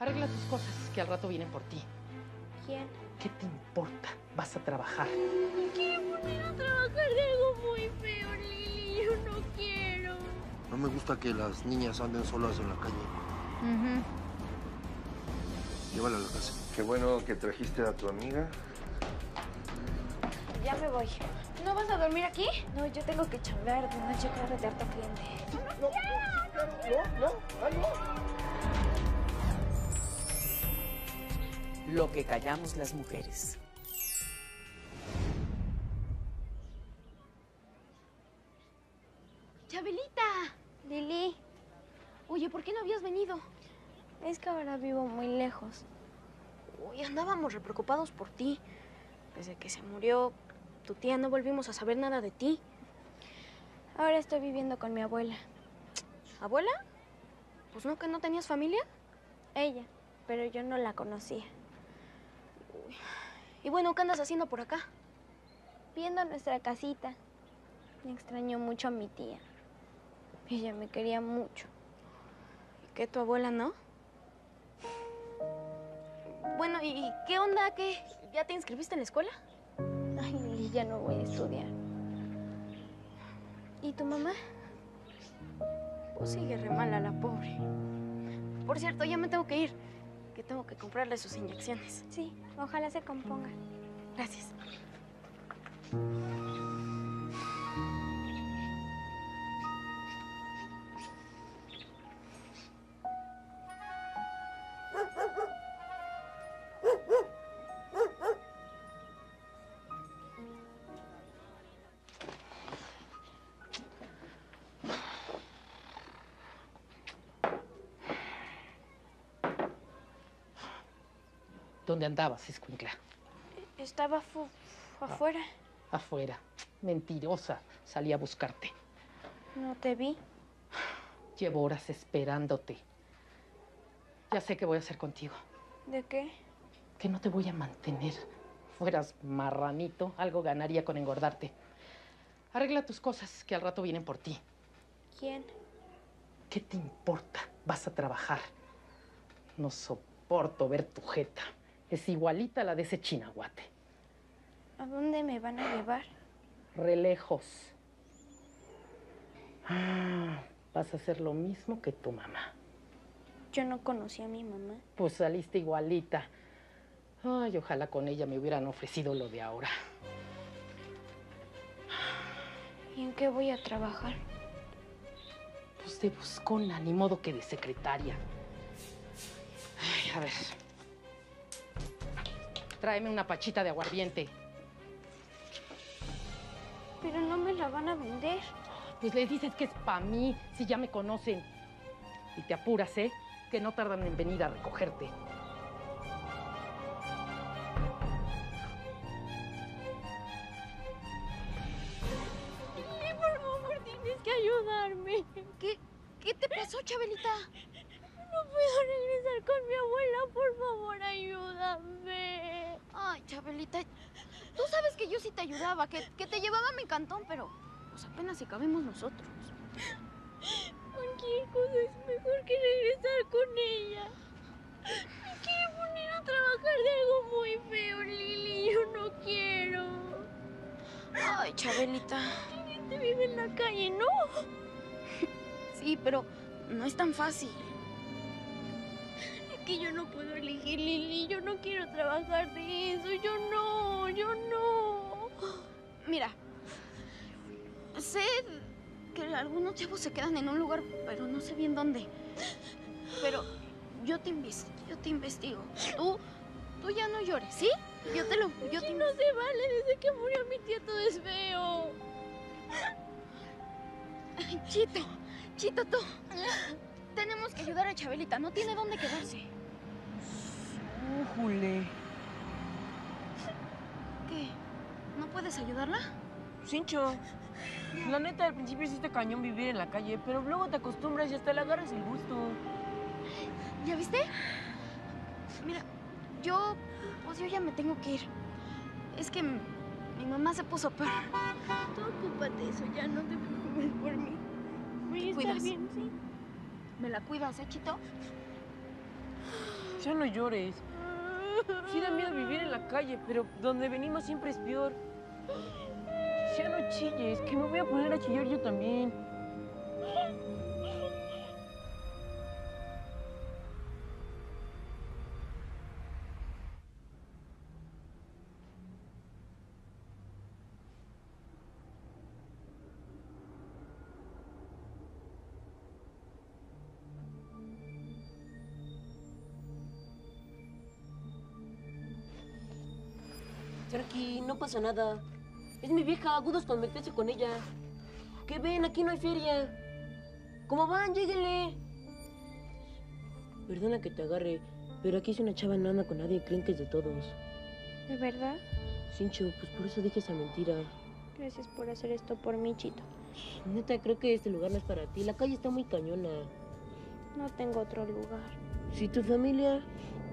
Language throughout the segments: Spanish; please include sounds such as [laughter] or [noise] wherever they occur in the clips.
Arregla tus cosas, que al rato vienen por ti. ¿Quién? ¿Qué te importa? Vas a trabajar. Me quiere poner a trabajar de algo muy feo, Lili. Yo no quiero. No me gusta que las niñas anden solas en la calle. Llévala a la casa. Qué bueno que trajiste a tu amiga. Ya me voy. ¿No vas a dormir aquí? No, yo tengo que chambear de noche para de harto cliente. Lo que callamos las mujeres. ¡Chabelita! Lili. Oye, ¿por qué no habías venido? Es que ahora vivo muy lejos. Uy, andábamos re preocupados por ti. Desde que se murió tu tía no volvimos a saber nada de ti. Ahora estoy viviendo con mi abuela. ¿Abuela? Pues no, que no tenías familia. Ella, pero yo no la conocía. Y bueno, ¿qué andas haciendo por acá? Viendo nuestra casita. Me extrañó mucho a mi tía. Ella me quería mucho. ¿Y qué tu abuela no? Bueno, ¿y qué onda? ¿Qué? ¿Ya te inscribiste en la escuela? Ay, Lili, ya no voy a estudiar. ¿Y tu mamá? Pues sigue re mala la pobre. Por cierto, ya me tengo que ir. Que tengo que comprarle sus inyecciones. Sí, ojalá se componga. Gracias. ¿Dónde andabas, escuincla? Estaba fu- fu- afuera. Afuera. Mentirosa. Salí a buscarte. No te vi. Llevo horas esperándote. Ya sé qué voy a hacer contigo. ¿De qué? Que no te voy a mantener. Fueras marranito, algo ganaría con engordarte. Arregla tus cosas, que al rato vienen por ti. ¿Quién? ¿Qué te importa? Vas a trabajar. No soporto ver tu jeta. Es igualita a la de ese chinaguate. ¿A dónde me van a llevar? Re lejos. Ah, vas a hacer lo mismo que tu mamá. Yo no conocí a mi mamá. Pues saliste igualita. Ay, ojalá con ella me hubieran ofrecido lo de ahora. ¿Y en qué voy a trabajar? Pues de buscona, ni modo que de secretaria. Ay, a ver. Tráeme una pachita de aguardiente. Pero no me la van a vender. Pues le dices que es para mí, si ya me conocen. Y te apuras, ¿eh? Que no tardan en venir a recogerte. Lili, por favor, tienes que ayudarme. ¿Qué, qué te pasó, Chabelita? No puedo regresar con mi abuela, por favor, ayúdame. Ay, Chabelita, tú sabes que yo sí te ayudaba, que, que te llevaba a mi cantón, pero pues apenas si cabemos nosotros. Cualquier cosa es mejor que regresar con ella. Me quiere poner a trabajar de algo muy feo, Lili. Yo no quiero. Ay, Chabelita. Te vive en la calle, ¿no? Sí, pero no es tan fácil. Que yo no puedo elegir, Lili. Yo no quiero trabajar de eso. Yo no, yo no. Mira, sé que algunos chavos se quedan en un lugar, pero no sé bien dónde. Pero yo te investigo, yo te investigo. Tú, tú ya no llores, ¿sí? Yo te lo, yo te no se vale desde que murió mi tía todo es feo. Chito, Chito, tú. Tenemos que ayudar a Chabelita, no tiene dónde quedarse. Jule. ¿Qué? ¿No puedes ayudarla? Cincho. La neta, al principio sí te cañón vivir en la calle, pero luego te acostumbras y hasta le agarras el gusto. ¿Ya viste? Mira, yo, pues yo ya me tengo que ir. Es que mi mamá se puso peor. Tú ocúpate de eso, ya no te preocupes por mí. Voy a estar cuidas. bien, sí. ¿Me la cuidas, eh, Chito? Ya no llores. Sí da miedo vivir en la calle, pero donde venimos siempre es peor. Ya no chilles, que me voy a poner a chillar yo también. No pasa nada. Es mi vieja, agudos meterse con ella. ¿Qué ven? Aquí no hay feria. ¿Cómo van? Lléguenle. Perdona que te agarre, pero aquí si una chava no anda con nadie, creen que es de todos. ¿De verdad? Sincho, pues por eso dije esa mentira. Gracias por hacer esto por mí, Chito. Neta, creo que este lugar no es para ti. La calle está muy cañona. No tengo otro lugar. ¿Sí tu familia?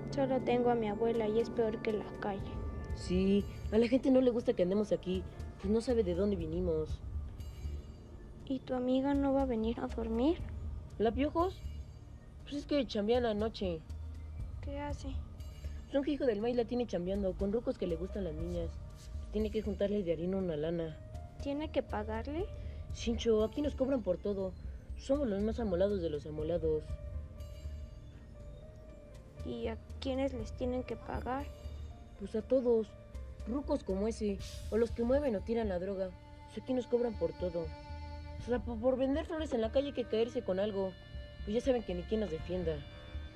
Solo tengo a mi abuela y es peor que la calle. Sí, a la gente no le gusta que andemos aquí, pues no sabe de dónde vinimos. ¿Y tu amiga no va a venir a dormir? ¿La piojos? Pues es que chambea la noche. ¿Qué hace? Son hijo del maíz la tiene chambeando con rucos que le gustan las niñas. Tiene que juntarle de harina una lana. ¿Tiene que pagarle? Sincho, aquí nos cobran por todo. Somos los más amolados de los amolados. ¿Y a quiénes les tienen que pagar? Pues a todos. Rucos como ese. O los que mueven o tiran la droga. Pues aquí nos cobran por todo. O sea, por por vender flores en la calle hay que caerse con algo. Pues ya saben que ni quien nos defienda.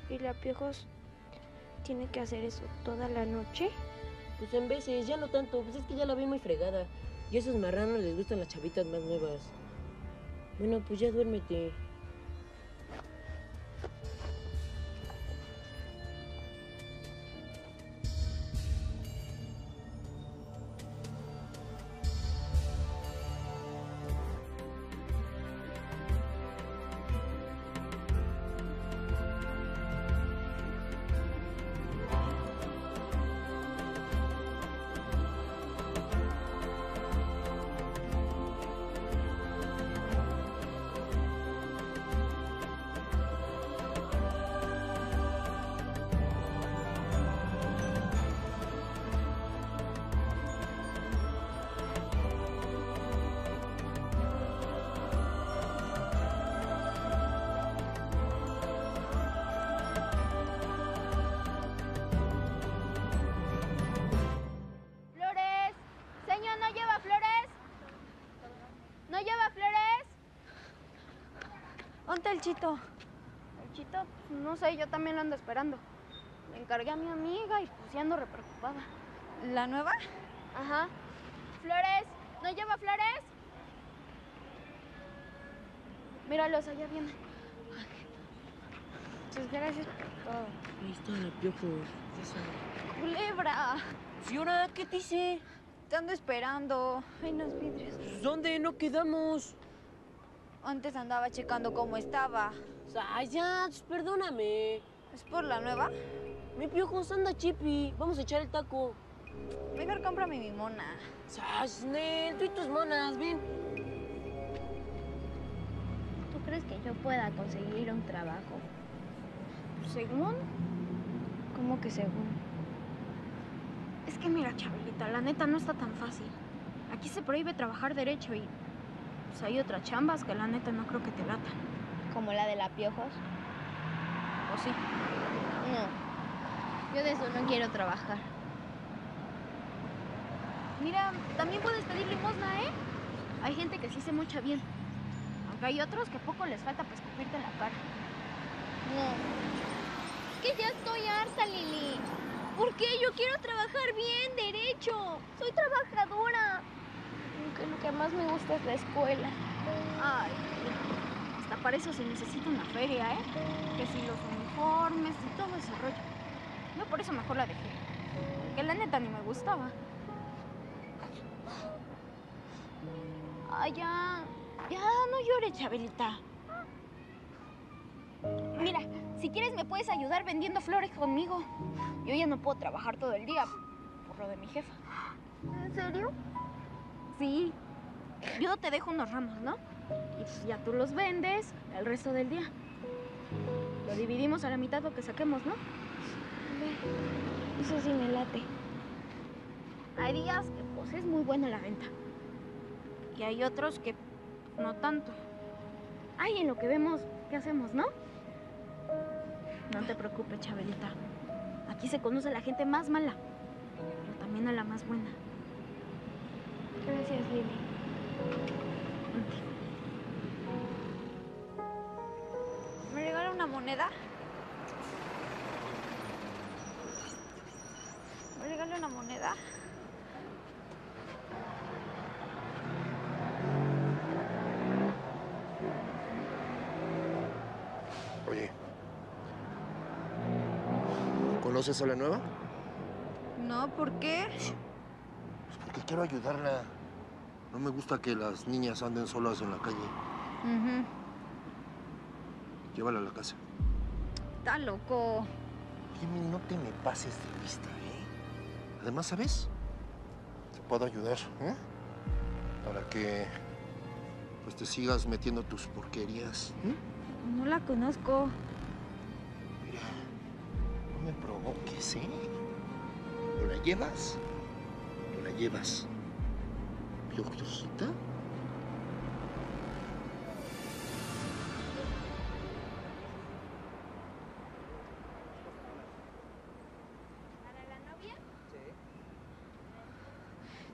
¿Y la piojos tiene que hacer eso toda la noche? Pues en veces, ya no tanto. Pues es que ya la vi muy fregada. Y a esos marranos les gustan las chavitas más nuevas. Bueno, pues ya duérmete. ¿Dónde el chito? El chito, no sé, yo también lo ando esperando. Le encargué a mi amiga y pues ya ando re preocupada. ¿La nueva? Ajá. ¿Flores? ¿No lleva flores? Míralos, allá viene. Muchas gracias por todo. Ahí está la piojos. Esa. ¡Culebra! ¿Y ahora qué te hice? Te ando esperando. Ay, los vidrios. ¿Dónde no quedamos? Antes andaba checando cómo estaba. Ay, ya, pues, perdóname. ¿Es por la nueva? Mi piojos anda chipi. Vamos a echar el taco. Mejor cómprame mi mona. ¡Sas, Nel! Tú y tus monas, ven. ¿Tú crees que yo pueda conseguir un trabajo? ¿Según? ¿Cómo que según? Es que mira, Chabelita, la neta no está tan fácil. Aquí se prohíbe trabajar derecho y pues hay otras chambas que la neta no creo que te latan. ¿Como la de la piojos? ¿O sí? No. Yo de eso no quiero trabajar. Mira, también puedes pedir limosna, ¿eh? Hay gente que sí se mocha bien. Aunque hay otros que poco les falta para escupirte en la cara. No. Es que ya estoy harta, Lili. ¿Por qué? Yo quiero trabajar bien, derecho. Soy trabajadora. Lo que más me gusta es la escuela. Ay, hasta para eso se necesita una feria, ¿eh? Que si los uniformes y todo ese rollo. Yo por eso mejor la dejé. Que la neta ni me gustaba. Ay, ya. Ya, no llores, Chabelita. Mira, si quieres me puedes ayudar vendiendo flores conmigo. Yo ya no puedo trabajar todo el día por lo de mi jefa. ¿En serio? Sí. Yo te dejo unos ramos, ¿no? Y pues ya tú los vendes el resto del día. Lo dividimos a la mitad lo que saquemos, ¿no? Eso sí me late. Hay días que pues es muy buena la venta. Y hay otros que no tanto. Ay, en lo que vemos, ¿qué hacemos, no? No te preocupes, Chabelita. Aquí se conoce a la gente más mala, pero también a la más buena. Gracias, Lili. ¿Me regala una moneda? ¿Me regala una moneda? Oye. ¿Conoces a la nueva? No, ¿por qué? Quiero ayudarla. No me gusta que las niñas anden solas en la calle. Llévala a la casa. Está loco. Jimmy, no te me pases de vista, ¿eh? Además, ¿sabes? Te puedo ayudar, ¿eh? Para que pues te sigas metiendo tus porquerías. ¿eh? No la conozco. Mira, no me provoques, ¿eh? ¿O la llevas? ¿O la llevas? ¿Piojita?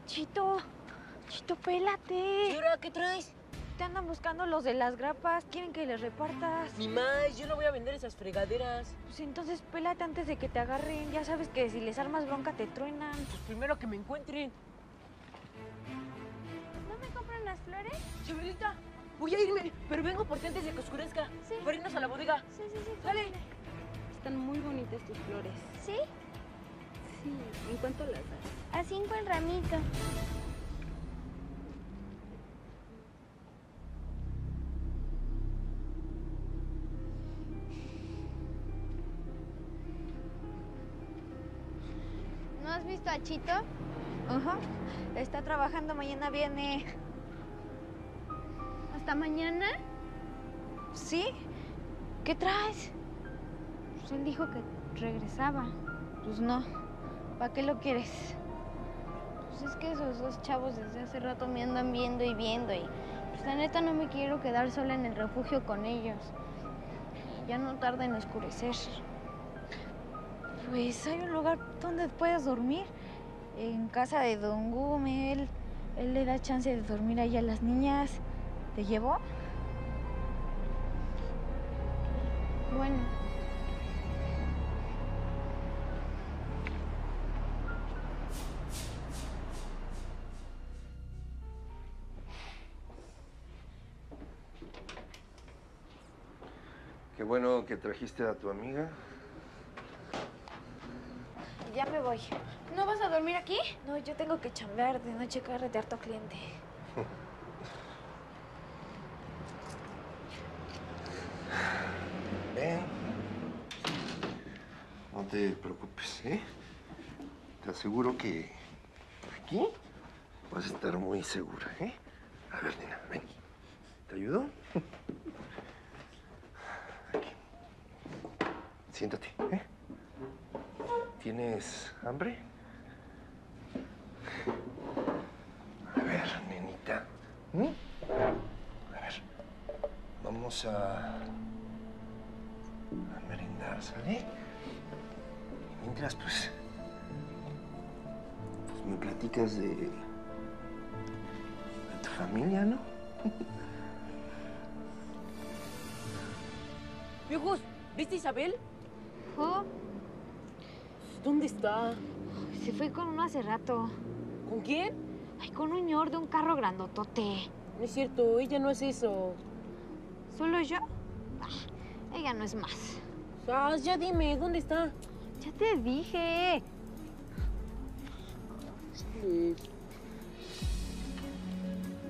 Chito, Chito, pélate. ahora qué traes? Te andan buscando los de las grapas. Quieren que les repartas. Ni más, yo no voy a vender esas fregaderas. Pues entonces pélate antes de que te agarren. Ya sabes que si les armas bronca te truenan. Pues primero que me encuentren. ¿No me compran las flores? Chabelita, voy a irme, pero vengo por ti antes de que oscurezca. Sí. Para irnos a la bodega. Sí, sí, sí. Dale. Están muy bonitas tus flores. ¿Sí? Sí, ¿en cuánto las das? A cinco el ramito. Visto a Chito? Ajá. Está trabajando, mañana viene. ¿Hasta mañana? ¿Sí? ¿Qué traes? Pues él dijo que regresaba. Pues no. ¿Para qué lo quieres? Pues es que esos dos chavos desde hace rato me andan viendo y viendo y pues la neta no me quiero quedar sola en el refugio con ellos. Ya no tarda en oscurecer. Pues hay un lugar donde puedes dormir. En casa de Don Gume. Él, él le da chance de dormir ahí a las niñas. ¿Te llevó? Bueno, Qué bueno que trajiste a tu amiga. Ya me voy. ¿No vas a dormir aquí? No, yo tengo que chambear de noche de harto cliente. [laughs] Ven. No te preocupes, ¿eh? Te aseguro que aquí vas a estar muy segura, ¿eh? A ver, nena, ven. ¿Te ayudo? [laughs] Aquí. Siéntate, ¿eh? ¿Tienes hambre? A ver, nenita. ¿Mm? A ver. Vamos a... a merendar, ¿sale? Y mientras, pues... Pues me platicas de... de tu familia, ¿no? [laughs] Viejos, ¿viste a Isabel? Oh, ¿Dónde está? Se fue con uno hace rato. ¿Con quién? Ay, con un ñor de un carro grandotote. No es cierto, ella no es eso. ¿Solo yo? Ah, ella no es más. Ah, ya dime, ¿dónde está? Ya te dije. Chale.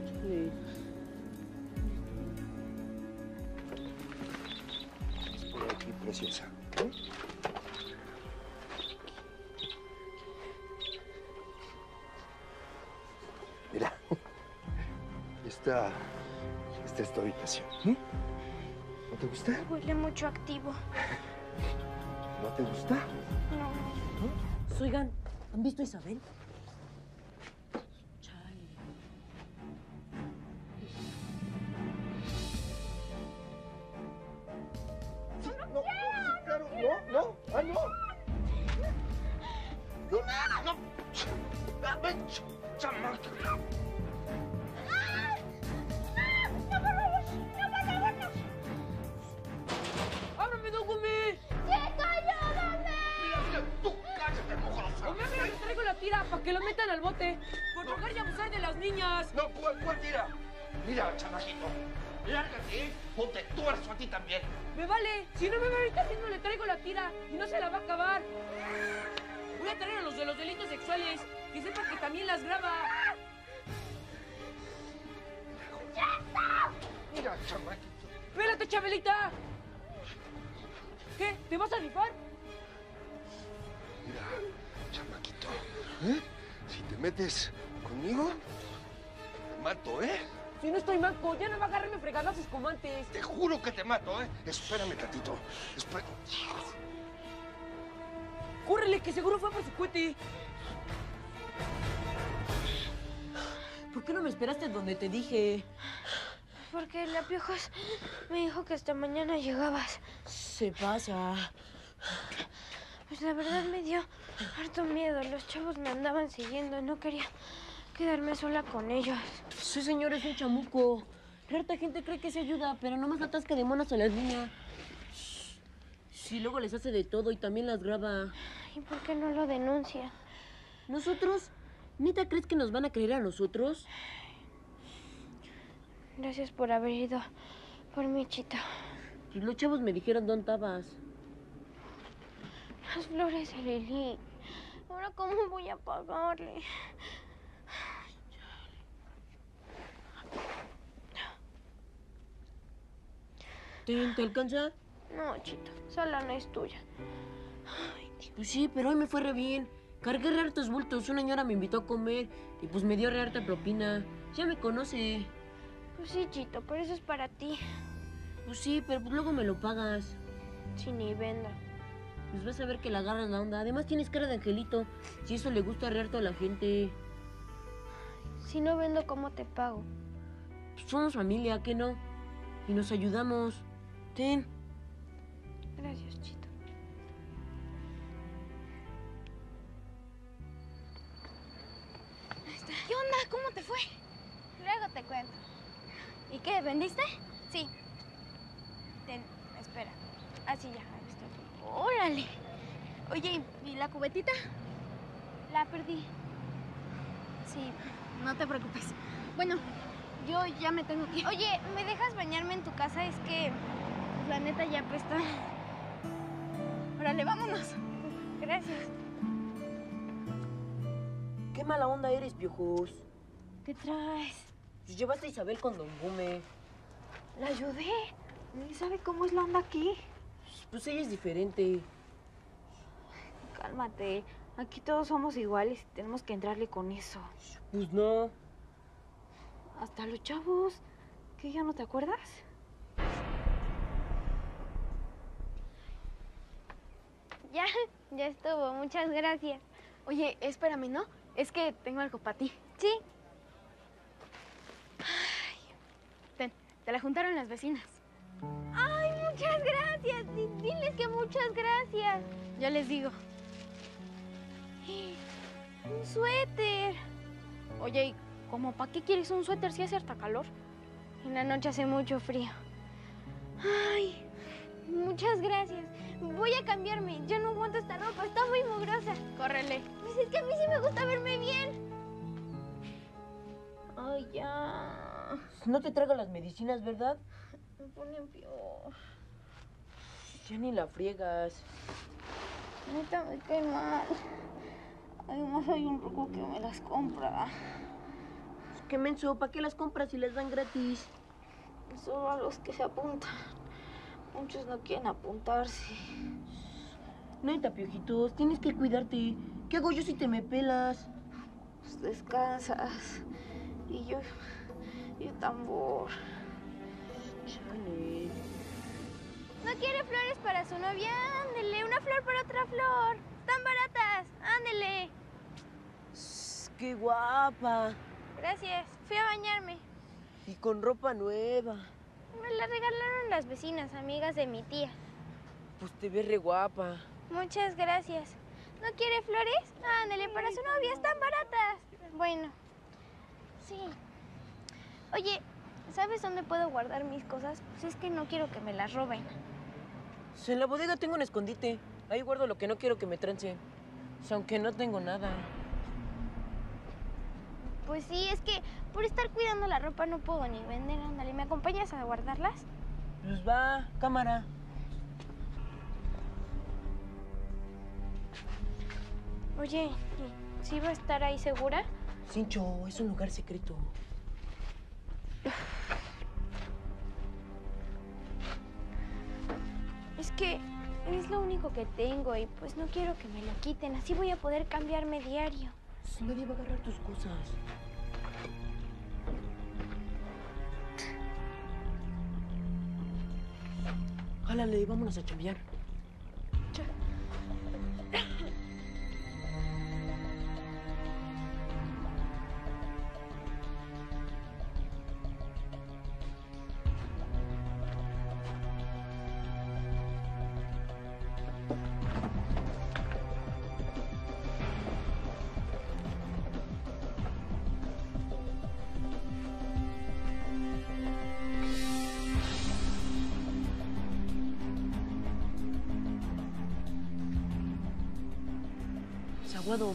Chale. Es por aquí, preciosa. Esta, esta es tu habitación. ¿eh? ¿No te gusta? huele mucho activo. ¿No te gusta? No. Oigan, ¿han visto a Isabel? Que lo metan al bote! ¡Por tocar y abusar de las niñas! No, ¿cuál, cuál tira? Mira, chamajito, lárgate, ponte tuerzo a ti también. ¡Me vale! Si no me ve ahorita haciendo, le traigo la tira y no se la va a acabar. Voy a traer a los de los delitos sexuales, que sepan que también las graba. Mira, chamaquito. ¡Espérate, Chabelita! ¿Qué? ¿Te vas a rifar? Mira, chamaquito, ¿eh? Si te metes conmigo, te mato, ¿eh? Si no estoy manco, ya no va a agarrarme fregadazos como antes. Te juro que te mato, ¿eh? Espérame tantito. Espera. ¡Córrele, que seguro fue por su cohete! ¿Por qué no me esperaste donde te dije? Porque la piojos me dijo que hasta mañana llegabas. Se pasa. Pues la verdad me dio harto miedo. Los chavos me andaban siguiendo. No quería quedarme sola con ellos. Sí, señor, es un chamuco. Harta gente cree que se ayuda, pero nomás atasca de monas a las niñas. Sí, luego les hace de todo y también las graba. ¿Y por qué no lo denuncia? ¿Nosotros? ¿Neta crees que nos van a creer a nosotros? Gracias por haber ido por mi chita. Los chavos me dijeron dónde estabas. Las flores de Lili. Ahora, ¿cómo voy a pagarle? ¿Te, te alcanza? No, chita. Sola no es tuya. Pues sí, pero hoy me fue re bien. Cargué re hartos bultos. Una señora me invitó a comer y pues me dio re harta propina. Ya me conoce. Pues sí, chito, pero eso es para ti. Pues sí, pero pues luego me lo pagas. Si ni venda. Pues vas a ver que la agarras la onda. Además tienes cara de angelito. Si eso le gusta re harto a la gente. Si no vendo, ¿cómo te pago? Pues somos familia, ¿qué no? Y nos ayudamos. Ten. Gracias, chito. ¿Qué onda? ¿Cómo te fue? Luego te cuento. ¿Y qué? ¿Vendiste? Sí. Ten, espera. Así ya, ahí está. Órale. Oye, ¿y la cubetita? La perdí. Sí, no te preocupes. Bueno, yo ya me tengo que ir. Oye, ¿me dejas bañarme en tu casa? Es que pues, la neta ya apesta. Órale, vámonos. Gracias. Qué mala onda eres, piojos. ¿Qué traes? Pues llevaste a Isabel con Don Gume. La ayudé. Ni sabe cómo es la onda aquí. Pues ella es diferente. Cálmate. Aquí todos somos iguales y tenemos que entrarle con eso. Pues no. Hasta los chavos. ¿Qué ya no te acuerdas? Ya, ya estuvo. Muchas gracias. Oye, espérame, ¿no? Es que tengo algo para ti. Sí. Ten, te la juntaron las vecinas. Muchas gracias. Di- Diles que muchas gracias. Ya les digo. [gasps] Un suéter. Oye, ¿y cómo para qué quieres un suéter si hace harta calor? En la noche hace mucho frío. Ay, muchas gracias. Voy a cambiarme. Yo no aguanto esta ropa. Está muy mugrosa. Córrele. Pues es que a mí sí me gusta verme bien. Ay, ya. No te traigo las medicinas, ¿verdad? Me ponen peor. Ya ni la friegas. Neta, me cae mal. Además hay un ruco que me las compra. Pues qué menso, ¿para qué las compras si las dan gratis? Solo a los que se apuntan. Muchos no quieren apuntarse. Neta, piojitos, tienes que cuidarte. ¿Qué hago yo si te me pelas? Pues descansas. Y yo, yo tambor. Chale. ¿No quiere flores para su novia? Ándele, una flor para otra flor. Están baratas. qué guapa. Gracias. Fui a bañarme. Y con ropa nueva. Me la regalaron las vecinas, amigas de mi tía. Pues te ves re guapa. Muchas gracias. ¿No quiere flores? Ándale, para su novia, están baratas. Bueno, sí. Oye, ¿sabes dónde puedo guardar mis cosas? Pues es que no quiero que me las roben. Pues en la bodega tengo un escondite. Ahí guardo lo que no quiero que me trance. Pues aunque no tengo nada. Pues sí, es que por estar cuidando la ropa no puedo ni vender. Ándale, ¿me acompañas a guardarlas? Pues va, cámara. Oye, ¿sí va a estar ahí segura? Cincho, es un lugar secreto. Que tengo y pues no quiero que me lo quiten. Así voy a poder cambiarme diario. Pues nadie va a agarrar tus cosas. Jálale, vámonos a chambear.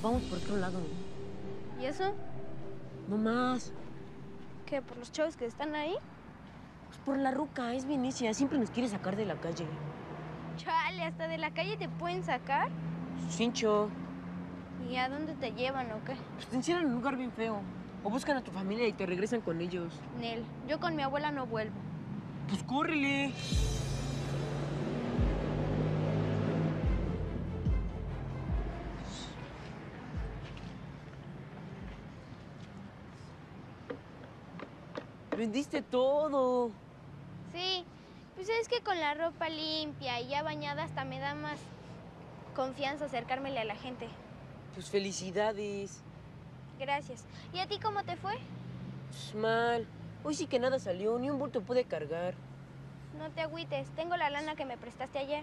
Vamos por otro lado. ¿Y eso? No más. ¿Qué? ¿Por los chavos que están ahí? Pues por la ruca, es Venecia. Siempre nos quiere sacar de la calle. Chale, hasta de la calle te pueden sacar. Cincho, ¿Y a dónde te llevan o qué? pues te encierran en un lugar bien feo. O buscan a tu familia y te regresan con ellos. Nel, yo con mi abuela no vuelvo. Pues córrele. Vendiste todo. Sí, pues es que con la ropa limpia y ya bañada hasta me da más confianza acercármele a la gente. Pues felicidades. Gracias. ¿Y a ti cómo te fue? Pues mal. Hoy sí que nada salió, ni un bulto pude cargar. No te agüites, tengo la lana que me prestaste ayer.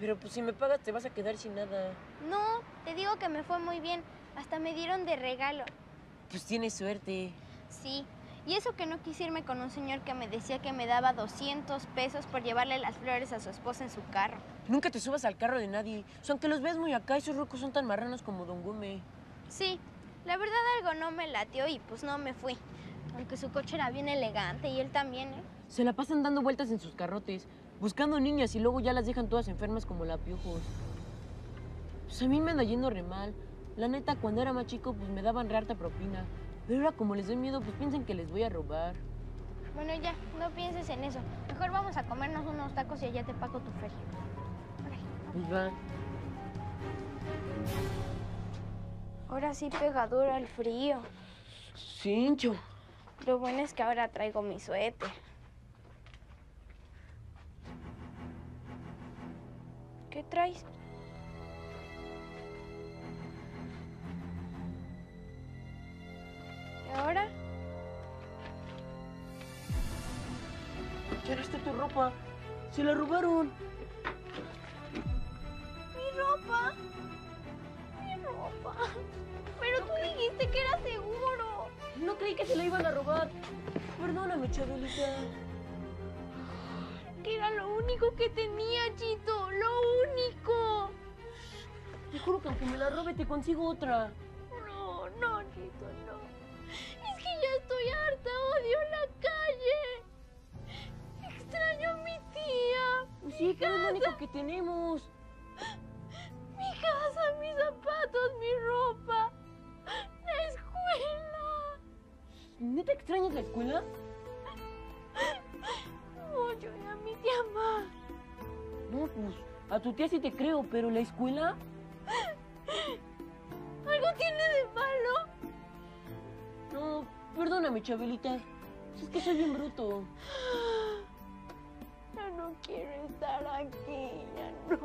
Pero pues si me pagas te vas a quedar sin nada. No, te digo que me fue muy bien. Hasta me dieron de regalo. Pues tienes suerte. Sí. Y eso que no quise irme con un señor que me decía que me daba 200 pesos por llevarle las flores a su esposa en su carro. Nunca te subas al carro de nadie. O sea, aunque los veas muy acá, esos rocos son tan marranos como Don Gume. Sí, la verdad algo no me latió y pues no me fui. Aunque su coche era bien elegante y él también, ¿eh? Se la pasan dando vueltas en sus carrotes, buscando niñas y luego ya las dejan todas enfermas como la piojos. Pues a mí me anda yendo re mal. La neta, cuando era más chico, pues me daban re harta propina. Pero ahora como les doy miedo, pues piensan que les voy a robar. Bueno, ya, no pienses en eso. Mejor vamos a comernos unos tacos y allá te pago tu feria. Pues va. Ahora sí pega duro el frío. Cincho. Lo bueno es que ahora traigo mi suéter. ¿Qué traes? ¿Y ahora? No está tu ropa. Se la robaron. ¡Mi ropa! ¡Mi ropa! Pero tú dijiste que era seguro. No creí que se la iban a robar. Perdóname, Chabelita. Que era lo único que tenía, Chito. ¡Lo único! Te juro que aunque me la robe, te consigo otra. No, no, Chito, no. Estoy harta. Odio la calle. Extraño a mi tía. Pues sí, que es lo único que tenemos. Mi casa, mis zapatos, mi ropa. La escuela. ¿Neta extrañas la escuela? Mucho y a mi tía más. No, pues a tu tía sí te creo, pero la escuela. ¿Algo tiene de malo? No, perdóname, Chabelita. Es que soy bien bruto. Ya no quiero estar aquí, ya no.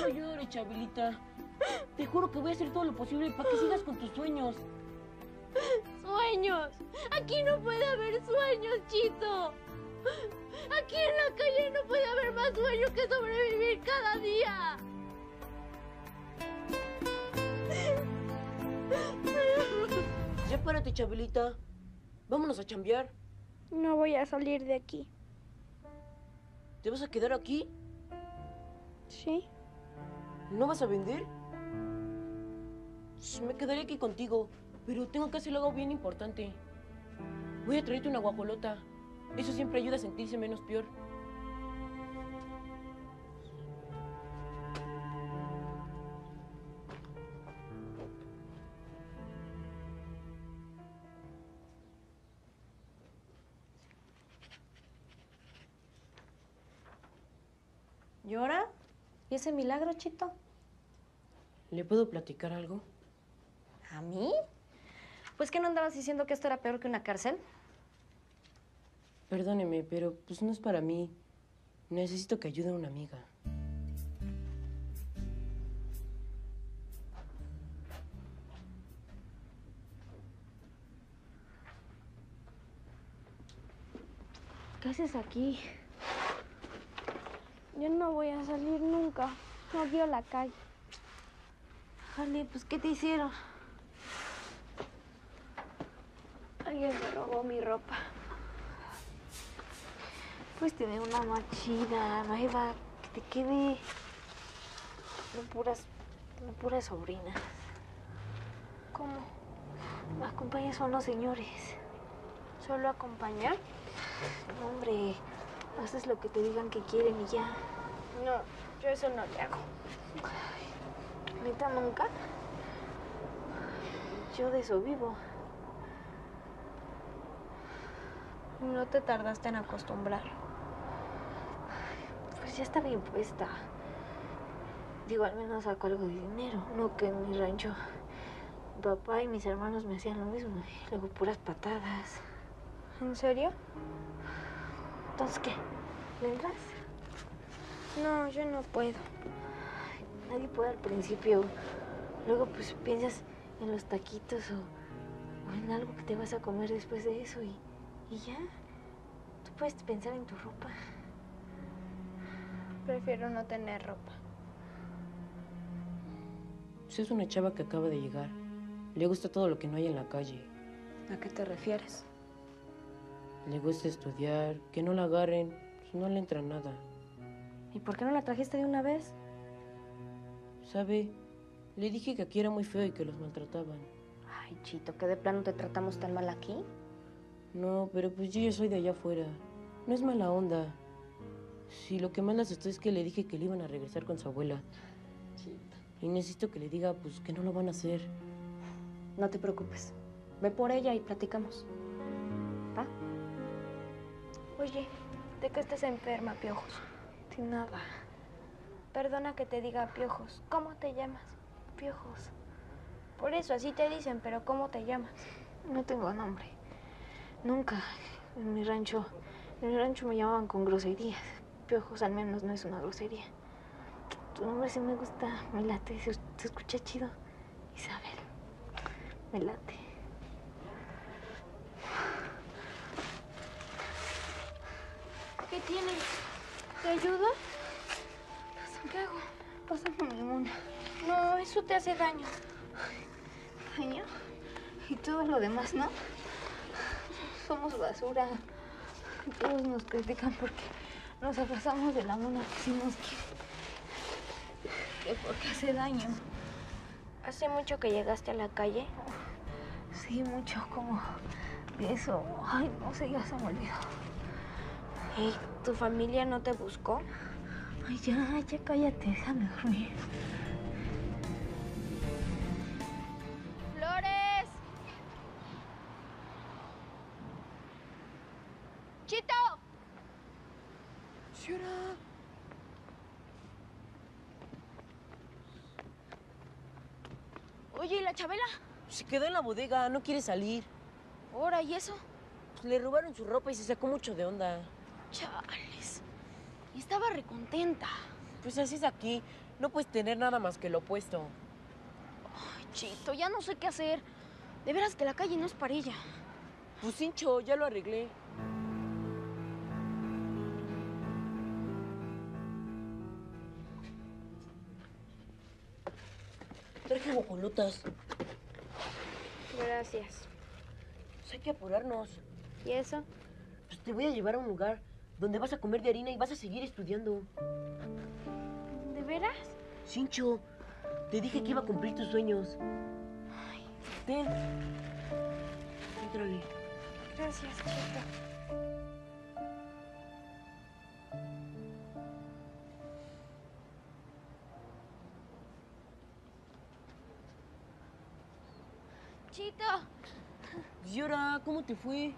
No llores, Chabelita. Te juro que voy a hacer todo lo posible para que sigas con tus sueños. ¡Sueños! Aquí no puede haber sueños, Chito. Aquí en la calle no puede haber más sueño que sobrevivir cada día. Párate, Chabelita. Vámonos a chambear. No voy a salir de aquí. ¿Te vas a quedar aquí? ¿Sí? ¿No vas a vender? Pues, Me quedaré aquí contigo, pero tengo que hacer algo bien importante. Voy a traerte una guajolota. Eso siempre ayuda a sentirse menos peor. ¿Llora? ¿Y ese milagro, Chito? ¿Le puedo platicar algo? ¿A mí? Pues que no andabas diciendo que esto era peor que una cárcel. Perdóneme, pero pues no es para mí. Necesito que ayude a una amiga. ¿Qué haces aquí? Yo no voy a salir nunca. Odio la calle. Jale, pues ¿qué te hicieron? Alguien me robó mi ropa. Pues tener una más chida, nueva, que te quede. No puras, no puras sobrinas. ¿Cómo? Acompañas a unos señores. ¿Solo acompañar? No, hombre, haces lo que te digan que quieren y ya. No, yo eso no le hago. ¿Neta nunca? Yo de eso vivo. No te tardaste en acostumbrar. Pues ya está bien puesta. Digo, al menos saco algo de dinero. No que en mi rancho. Mi papá y mis hermanos me hacían lo mismo. Y luego puras patadas. ¿En serio? Entonces, ¿qué? ¿Le entras? No, yo no puedo. Nadie puede al principio. Luego, pues piensas en los taquitos o, o en algo que te vas a comer después de eso y, y ya. Tú puedes pensar en tu ropa. Prefiero no tener ropa. Pues es una chava que acaba de llegar. Le gusta todo lo que no hay en la calle. ¿A qué te refieres? Le gusta estudiar, que no la agarren, pues no le entra nada. ¿Y por qué no la trajiste de una vez? ¿Sabe? Le dije que aquí era muy feo y que los maltrataban. Ay, Chito, ¿que de plano te tratamos tan mal aquí? No, pero pues yo ya soy de allá afuera. No es mala onda. Si lo que más la asustó es que le dije que le iban a regresar con su abuela. Y necesito que le diga, pues, que no lo van a hacer. No te preocupes. Ve por ella y platicamos. Oye, ¿de qué estás enferma, Piojos? De nada. Perdona que te diga Piojos. ¿Cómo te llamas? Piojos. Por eso, así te dicen, pero ¿cómo te llamas? No tengo nombre. Nunca. En mi rancho. En mi rancho me llamaban con groserías. Piojos al menos no es una grosería. Tu nombre sí me gusta. Me late. Se escucha chido. Isabel. Me late. ¿Qué tienes? ¿Te ayudo? ¿Qué hago? Pásame mi mona. No, eso te hace daño. Daño. Y todo lo demás, ¿no? Somos basura. Todos nos critican porque nos abrazamos de la mona que decimos que, que porque hace daño. ¿Hace mucho que llegaste a la calle? Sí, mucho como eso. Ay, no sé, ya se me olvidó. ¿Y tu familia no te buscó? Ay, ya, ya cállate, déjame dormir. ¡Flores! ¡Chito! Oye, ¿y la Chabela? Se quedó en la bodega, no quiere salir. Ahora, ¿y eso? Pues le robaron su ropa y se sacó mucho de onda. Chales. Y estaba recontenta. Pues así es aquí. No puedes tener nada más que lo opuesto. Chito, ya no sé qué hacer. De veras que la calle no es para ella. Pues Cincho, ya lo arreglé. Traje guajolotas. Gracias. Pues hay que apurarnos. ¿Y eso? Pues te voy a llevar a un lugar donde vas a comer de harina y vas a seguir estudiando. ¿De veras? Cincho, te dije que iba a cumplir tus sueños. Ten. Entrale. Gracias, Chito. Chito. ¿Y ahora cómo te fue?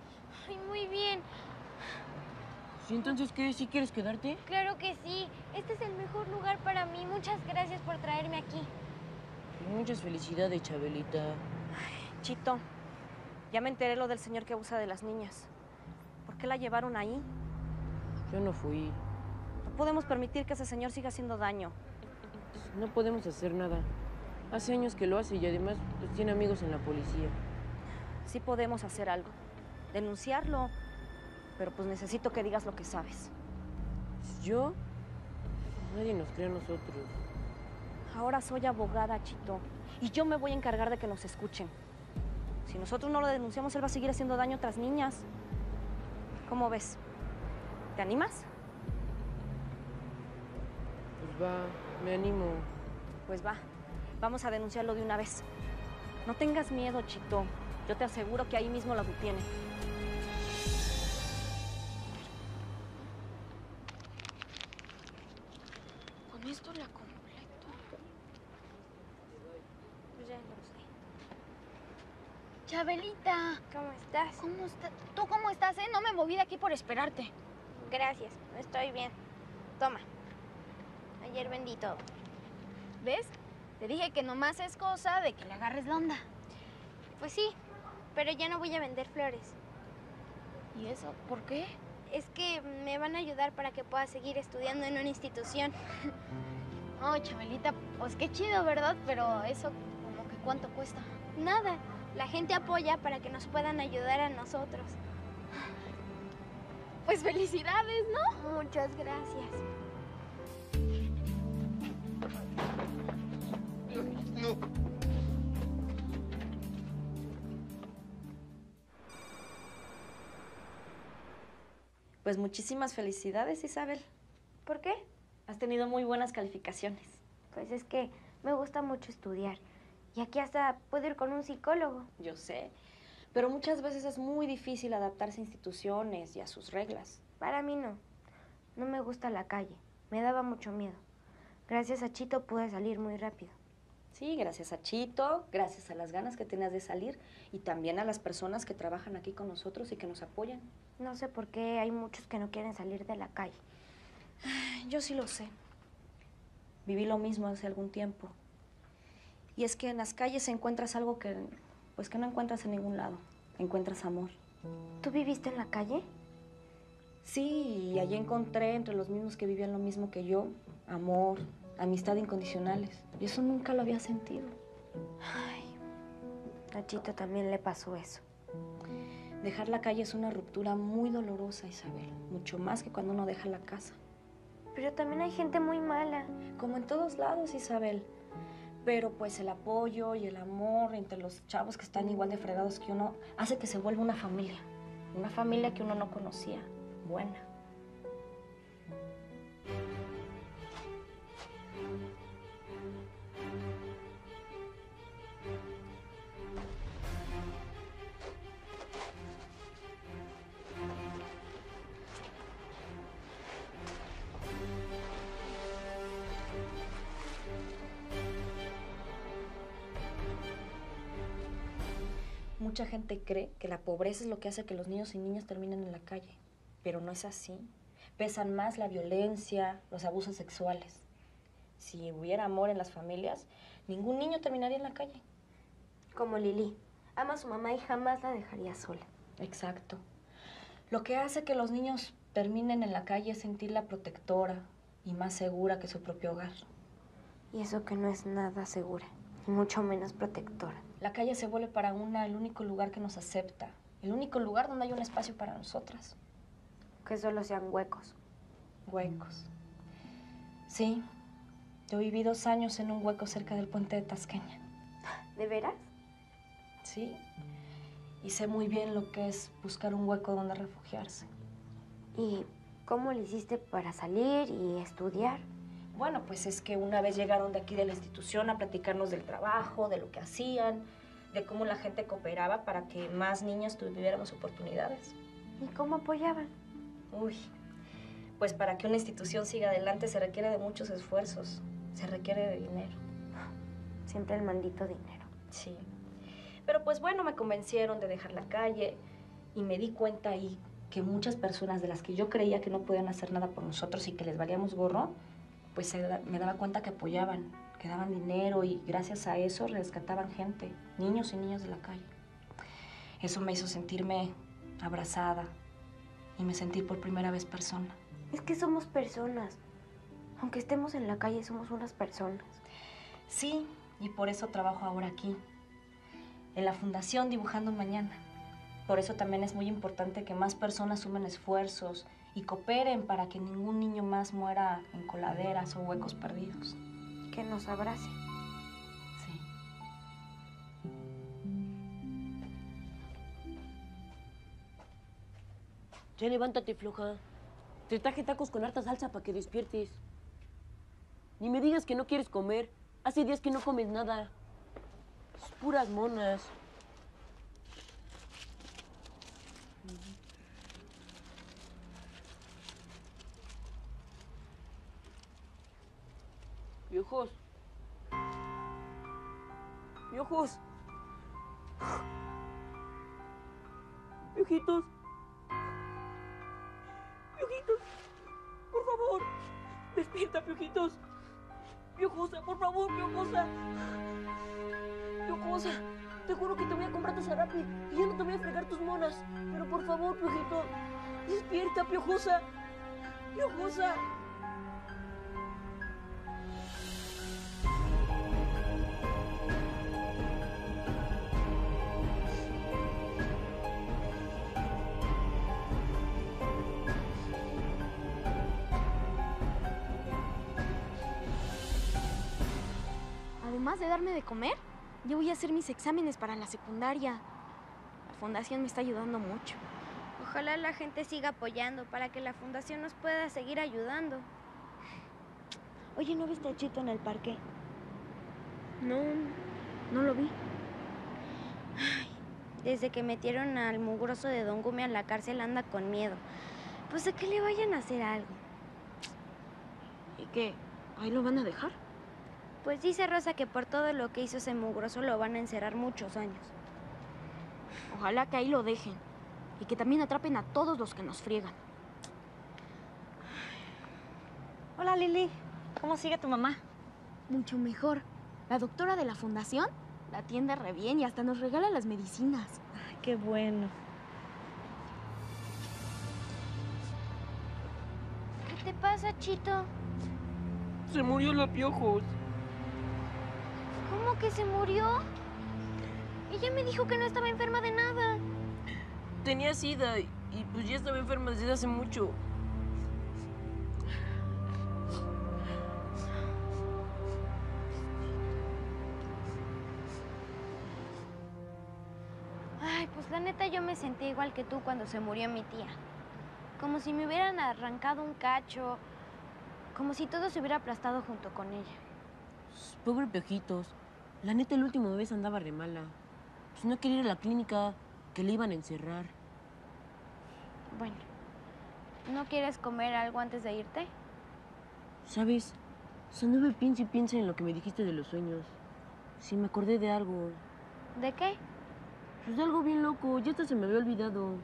Ay, muy bien. ¿Sí, entonces qué? ¿Sí quieres quedarte? Claro que sí. Este es el mejor lugar para mí. Muchas gracias por traerme aquí. Muchas felicidades, Chabelita. Chito, ya me enteré lo del señor que abusa de las niñas. ¿Por qué la llevaron ahí? Yo no fui. No podemos permitir que ese señor siga haciendo daño. No podemos hacer nada. Hace años que lo hace y además pues, tiene amigos en la policía. Sí podemos hacer algo. Denunciarlo. Pero pues necesito que digas lo que sabes. ¿Yo? Nadie nos cree a nosotros. Ahora soy abogada, Chito. Y yo me voy a encargar de que nos escuchen. Si nosotros no lo denunciamos, él va a seguir haciendo daño a otras niñas. ¿Cómo ves? ¿Te animas? Pues va, me animo. Pues va. Vamos a denunciarlo de una vez. No tengas miedo, Chito. Yo te aseguro que ahí mismo la detiene. ¿Cómo está- ¿Tú cómo estás, eh? No me moví de aquí por esperarte. Gracias, estoy bien. Toma. Ayer vendí todo. ¿Ves? Te dije que nomás es cosa de que le agarres la onda. Pues sí, pero ya no voy a vender flores. ¿Y eso? ¿Por qué? Es que me van a ayudar para que pueda seguir estudiando en una institución. [laughs] Oh, Chabelita, pues qué chido, ¿verdad? Pero eso, como que cuánto cuesta. Nada, la gente apoya para que nos puedan ayudar a nosotros. Pues felicidades, ¿no? Muchas gracias. No. Pues muchísimas felicidades, Isabel. ¿Por qué? Has tenido muy buenas calificaciones. Pues es que me gusta mucho estudiar. Y aquí hasta puedo ir con un psicólogo. Yo sé. Pero muchas veces es muy difícil adaptarse a instituciones y a sus reglas. Para mí no. No me gusta la calle. Me daba mucho miedo. Gracias a Chito pude salir muy rápido. Sí, gracias a Chito, gracias a las ganas que tenías de salir y también a las personas que trabajan aquí con nosotros y que nos apoyan. No sé por qué hay muchos que no quieren salir de la calle. Yo sí lo sé. Viví lo mismo hace algún tiempo. Y es que en las calles encuentras algo que, pues que no encuentras en ningún lado. Encuentras amor. ¿Tú viviste en la calle? Sí, y allí encontré entre los mismos que vivían lo mismo que yo, amor, amistad incondicionales. Y eso nunca lo había sentido. Ay, a Chito también le pasó eso. Dejar la calle es una ruptura muy dolorosa, Isabel. Mucho más que cuando uno deja la casa. Pero también hay gente muy mala. Como en todos lados, Isabel. Pero pues el apoyo y el amor entre los chavos que están igual de fregados que uno hace que se vuelva una familia. Una familia que uno no conocía. Buena. Mucha gente cree que la pobreza es lo que hace que los niños y niñas terminen en la calle, pero no es así. Pesan más la violencia, los abusos sexuales. Si hubiera amor en las familias, ningún niño terminaría en la calle. Como Lili. Ama a su mamá y jamás la dejaría sola. Exacto. Lo que hace que los niños terminen en la calle es sentirla protectora y más segura que su propio hogar. Y eso que no es nada segura. Mucho menos protectora. La calle se vuelve para una el único lugar que nos acepta, el único lugar donde hay un espacio para nosotras. Que solo sean huecos. Huecos. Sí, yo viví dos años en un hueco cerca del puente de Tasqueña. ¿De veras? Sí, y sé muy bien lo que es buscar un hueco donde refugiarse. ¿Y cómo le hiciste para salir y estudiar? Bueno, pues es que una vez llegaron de aquí de la institución a platicarnos del trabajo, de lo que hacían, de cómo la gente cooperaba para que más niños tuviéramos oportunidades. ¿Y cómo apoyaban? Uy, pues para que una institución siga adelante se requiere de muchos esfuerzos, se requiere de dinero. Siempre el maldito dinero. Sí. Pero pues bueno, me convencieron de dejar la calle y me di cuenta ahí que muchas personas de las que yo creía que no podían hacer nada por nosotros y que les valíamos gorro, pues me daba cuenta que apoyaban, que daban dinero y gracias a eso rescataban gente, niños y niñas de la calle. Eso me hizo sentirme abrazada y me sentí por primera vez persona. Es que somos personas. Aunque estemos en la calle, somos unas personas. Sí, y por eso trabajo ahora aquí, en la Fundación Dibujando Mañana. Por eso también es muy importante que más personas sumen esfuerzos y cooperen para que ningún niño más muera en coladeras o huecos perdidos. Que nos abrace. Sí. Ya levántate, floja. Te traje tacos con harta salsa para que despiertes. Ni me digas que no quieres comer. Hace días que no comes nada. Es puras monas. Piojos. Piojos. Piojitos. Piojitos. Por favor. Despierta, Piojitos. Piojosa, por favor, Piojosa. Piojosa. Te juro que te voy a comprar tu zarape y ya no te voy a fregar tus monas. Pero por favor, Piojito. Despierta, Piojosa. Piojosa. De darme de comer, yo voy a hacer mis exámenes para la secundaria. La fundación me está ayudando mucho. Ojalá la gente siga apoyando para que la fundación nos pueda seguir ayudando. Oye, ¿no viste a Chito en el parque? No, no lo vi. Desde que metieron al mugroso de Don Gumi a la cárcel anda con miedo. Pues de que le vayan a hacer algo. ¿Y qué? ¿Ahí lo van a dejar? Pues dice Rosa que por todo lo que hizo ese mugroso lo van a encerrar muchos años. Ojalá que ahí lo dejen. Y que también atrapen a todos los que nos friegan. Hola Lili, ¿cómo sigue tu mamá? Mucho mejor. La doctora de la fundación la atiende re bien y hasta nos regala las medicinas. Ay, qué bueno. ¿Qué te pasa, Chito? Se murió la piojos. ¿Cómo que se murió? Ella me dijo que no estaba enferma de nada. Tenía sida y, pues ya estaba enferma desde hace mucho. Ay, pues la neta yo me sentí igual que tú cuando se murió mi tía. Como si me hubieran arrancado un cacho. Como si todo se hubiera aplastado junto con ella. Pobre Piojitos. La neta, el último vez andaba re mala. Pues no quería ir a la clínica, que le iban a encerrar. Bueno, ¿no quieres comer algo antes de irte? ¿Sabes? Sanduve piensa y piensa en lo que me dijiste de los sueños. Sí, me acordé de algo. ¿De qué? Pues de algo bien loco. Ya hasta se me había olvidado.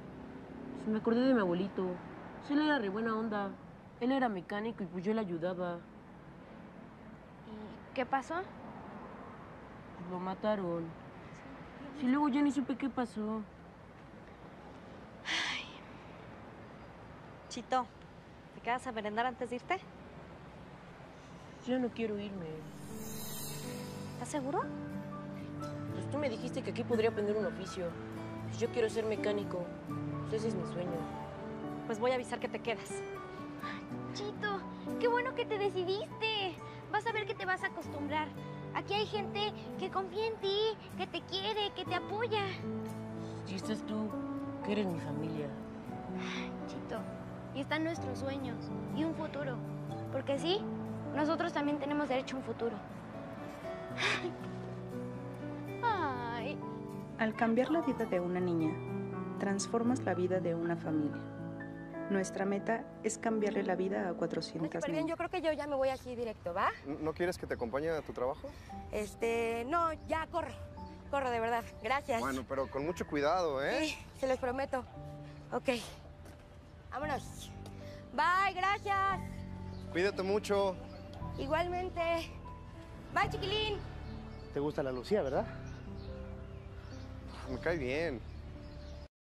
Pues me acordé de mi abuelito. Sí, él era re buena onda. Él era mecánico y pues yo le ayudaba. ¿Y qué pasó? Lo mataron. Sí, luego ya ni supe qué pasó. Chito, ¿te quedas a merendar antes de irte? Ya no quiero irme. ¿Estás seguro? Pues tú me dijiste que aquí podría aprender un oficio. Pues yo quiero ser mecánico. Pues ese es mi sueño. Pues voy a avisar que te quedas. Chito, qué bueno que te decidiste. Vas a ver que te vas a acostumbrar. Aquí hay gente que confía en ti, que te quiere, que te apoya. Si estás tú, que eres mi familia. Chito, y están nuestros sueños y un futuro. Porque sí, nosotros también tenemos derecho a un futuro. Ay, Al cambiar la vida de una niña, transformas la vida de una familia. Nuestra meta es cambiarle la vida a 400 Súper bien, yo creo que yo ya me voy aquí directo, ¿va? ¿No quieres que te acompañe a tu trabajo? Este, no, ya corro. Corro, de verdad. Gracias. Bueno, pero con mucho cuidado, ¿eh? Sí, se los prometo. Ok. Vámonos. Bye, gracias. Cuídate mucho. Igualmente. Bye, chiquilín. ¿Te gusta la Lucía, verdad? Me cae bien.